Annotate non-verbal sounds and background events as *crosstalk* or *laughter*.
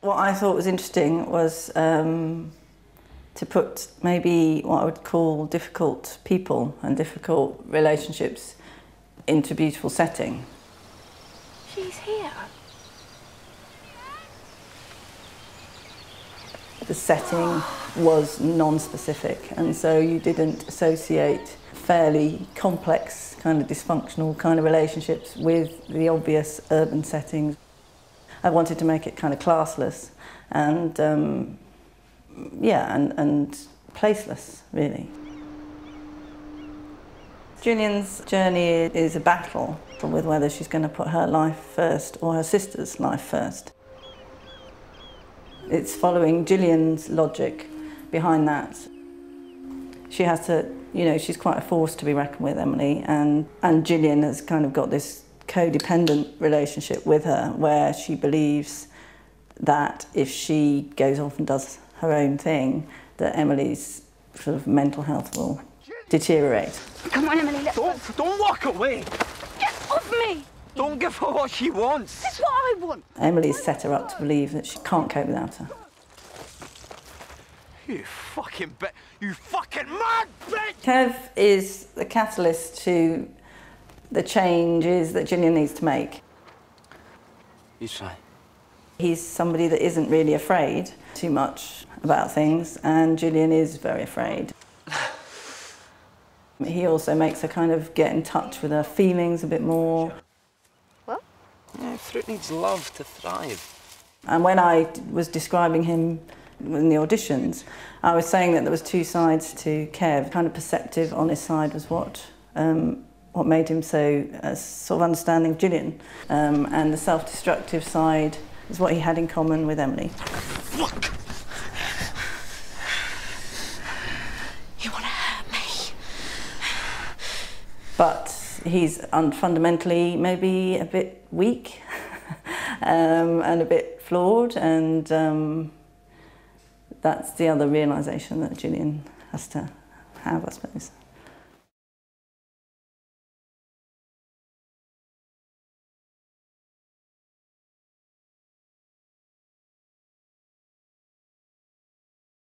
What I thought was interesting was um, to put maybe what I would call difficult people and difficult relationships into a beautiful setting. She's here. The setting was non-specific and so you didn't associate fairly complex kind of dysfunctional kind of relationships with the obvious urban settings. I wanted to make it kind of classless and um, yeah, and, and placeless, really. Gillian's journey is a battle with whether she's going to put her life first or her sister's life first. It's following Gillian's logic behind that. She has to, you know, she's quite a force to be reckoned with, Emily, and, and Gillian has kind of got this codependent relationship with her where she believes that if she goes off and does her own thing, that Emily's sort of mental health will deteriorate. Come on, Emily, let's Don't, don't walk away. Get off me! Don't give her what she wants. That's what I want. Emily's set her up to believe that she can't cope without her. You fucking bit. You fucking mad bitch! Kev is the catalyst to the changes that Gillian needs to make. You try. He's somebody that isn't really afraid too much about things, and Gillian is very afraid. *sighs* He also makes her kind of get in touch with her feelings a bit more. What? Yeah, fruit needs love to thrive. And when I was describing him in the auditions, I was saying that there was two sides to Kev. Kind of perceptive, honest side was what um, what made him so uh, sort of understanding of Gillian, um, and the self-destructive side is what he had in common with Emily. Fuck! You want to hurt me? But he's un- fundamentally maybe a bit weak *laughs* um, and a bit flawed, and um, that's the other realization that Gillian has to have, I suppose.